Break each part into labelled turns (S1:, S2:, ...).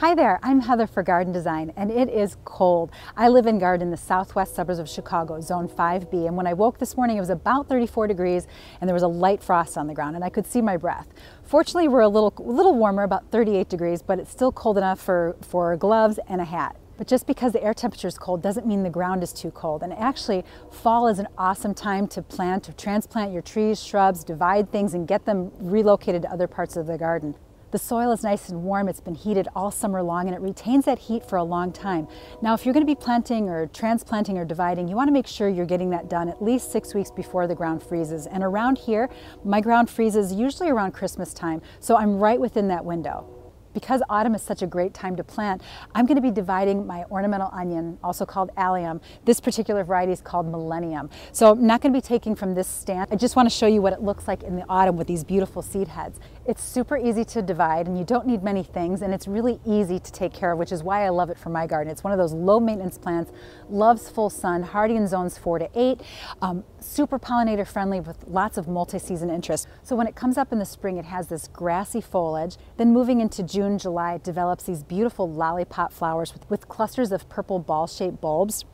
S1: Hi there, I'm Heather for Garden Design, and it is cold. I live in Garden the southwest suburbs of Chicago, Zone 5B, and when I woke this morning it was about 34 degrees and there was a light frost on the ground and I could see my breath. Fortunately, we're a little, little warmer, about 38 degrees, but it's still cold enough for, for gloves and a hat. But just because the air temperature is cold doesn't mean the ground is too cold. And actually, fall is an awesome time to plant, to transplant your trees, shrubs, divide things, and get them relocated to other parts of the garden. The soil is nice and warm. It's been heated all summer long and it retains that heat for a long time. Now, if you're going to be planting or transplanting or dividing, you want to make sure you're getting that done at least six weeks before the ground freezes. And around here, my ground freezes usually around Christmas time, so I'm right within that window because autumn is such a great time to plant, I'm going to be dividing my ornamental onion, also called allium. This particular variety is called millennium. So I'm not going to be taking from this stand. I just want to show you what it looks like in the autumn with these beautiful seed heads. It's super easy to divide and you don't need many things and it's really easy to take care of, which is why I love it for my garden. It's one of those low maintenance plants, loves full sun, hardy in zones four to eight, um, super pollinator friendly with lots of multi-season interest. So when it comes up in the spring, it has this grassy foliage. Then moving into June June, July, develops these beautiful lollipop flowers with, with clusters of purple ball-shaped bulbs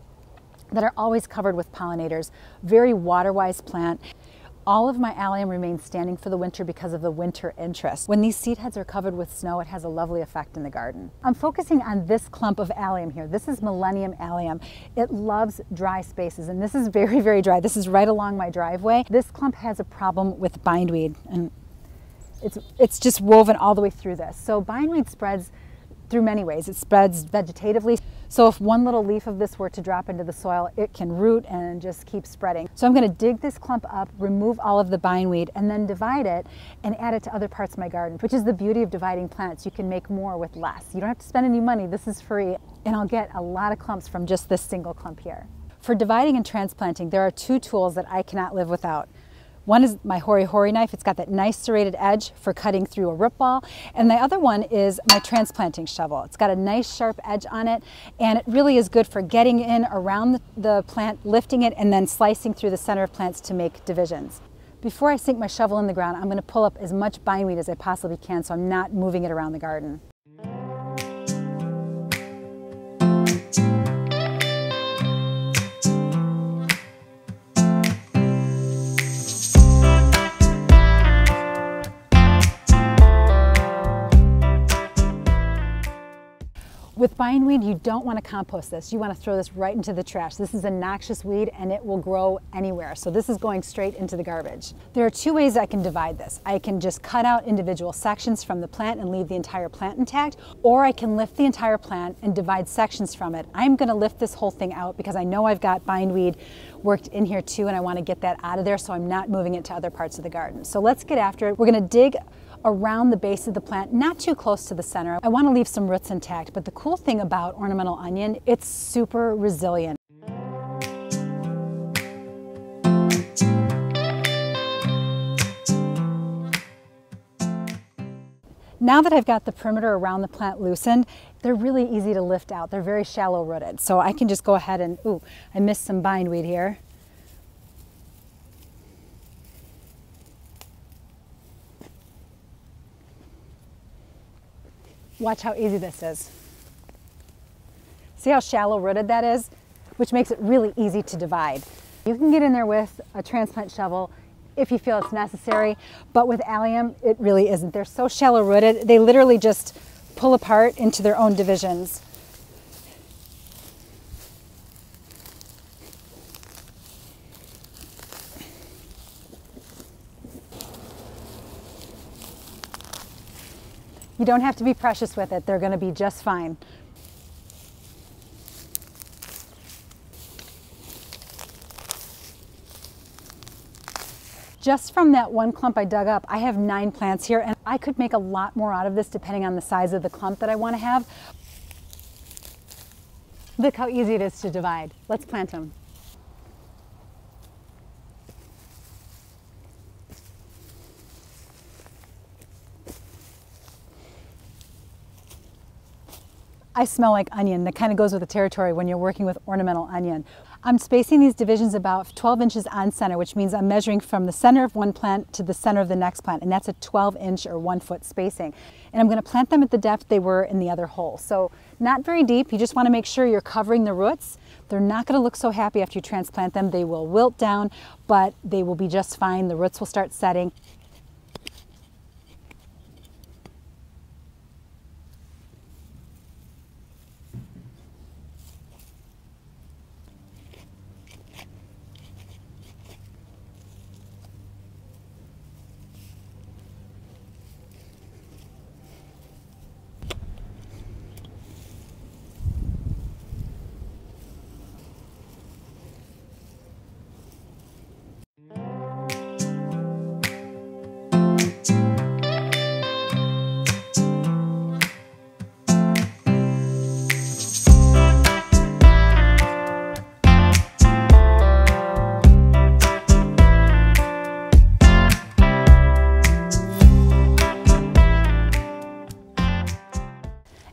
S1: that are always covered with pollinators. Very water-wise plant. All of my allium remains standing for the winter because of the winter interest. When these seed heads are covered with snow, it has a lovely effect in the garden. I'm focusing on this clump of allium here. This is Millennium allium. It loves dry spaces, and this is very, very dry. This is right along my driveway. This clump has a problem with bindweed, and it's, it's just woven all the way through this. So bindweed spreads through many ways. It spreads vegetatively. So if one little leaf of this were to drop into the soil, it can root and just keep spreading. So I'm gonna dig this clump up, remove all of the bindweed, and then divide it and add it to other parts of my garden, which is the beauty of dividing plants. You can make more with less. You don't have to spend any money, this is free. And I'll get a lot of clumps from just this single clump here. For dividing and transplanting, there are two tools that I cannot live without. One is my Hori Hori knife. It's got that nice serrated edge for cutting through a root ball. And the other one is my transplanting shovel. It's got a nice sharp edge on it and it really is good for getting in around the, plant, lifting it, and then slicing through the center of plants to make divisions. Before I sink my shovel in the ground, I'm going to pull up as much bindweed as I possibly can so I'm not moving it around the garden. With bindweed, you don't want to compost this. You want to throw this right into the trash. This is a noxious weed and it will grow anywhere. So this is going straight into the garbage. There are two ways I can divide this. I can just cut out individual sections from the plant and leave the entire plant intact, or I can lift the entire plant and divide sections from it. I'm going to lift this whole thing out because I know I've got bindweed worked in here too and I want to get that out of there so I'm not moving it to other parts of the garden. So let's get after it. We're going to dig around the base of the plant, not too close to the center. I want to leave some roots intact, but the cool thing about ornamental onion, it's super resilient. Now that I've got the perimeter around the plant loosened, they're really easy to lift out. They're very shallow rooted. So I can just go ahead and, ooh, I missed some bindweed here. Watch how easy this is. See how shallow rooted that is? Which makes it really easy to divide. You can get in there with a transplant shovel if you feel it's necessary, but with allium, it really isn't. They're so shallow rooted, they literally just pull apart into their own divisions. You don't have to be precious with it. They're going to be just fine. Just from that one clump I dug up, I have nine plants here and I could make a lot more out of this depending on the size of the clump that I want to have. Look how easy it is to divide. Let's plant them. I smell like onion. That kind of goes with the territory when you're working with ornamental onion. I'm spacing these divisions about 12 inches on center, which means I'm measuring from the center of one plant to the center of the next plant, and that's a 12 inch or one foot spacing. And I'm gonna plant them at the depth they were in the other hole. So not very deep, you just wanna make sure you're covering the roots. They're not gonna look so happy after you transplant them. They will wilt down, but they will be just fine. The roots will start setting.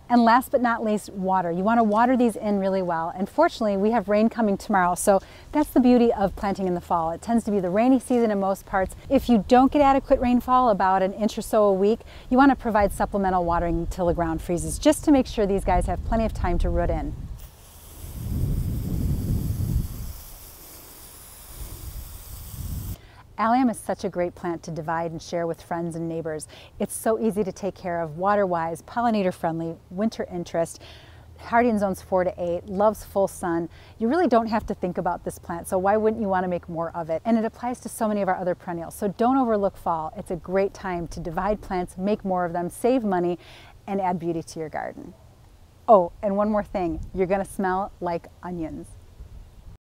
S1: And last but not least, water. You want to water these in really well. And fortunately, we have rain coming tomorrow, so that's the beauty of planting in the fall. It tends to be the rainy season in most parts. If you don't get adequate rainfall, about an inch or so a week, you want to provide supplemental watering until the ground freezes, just to make sure these guys have plenty of time to root in. Allium is such a great plant to divide and share with friends and neighbors. It's so easy to take care of, water-wise, pollinator-friendly, winter interest, hardy in zones four to eight, loves full sun. You really don't have to think about this plant, so why wouldn't you want to make more of it? And it applies to so many of our other perennials. So don't overlook fall. It's a great time to divide plants, make more of them, save money, and add beauty to your garden. Oh, and one more thing, you're gonna smell like onions.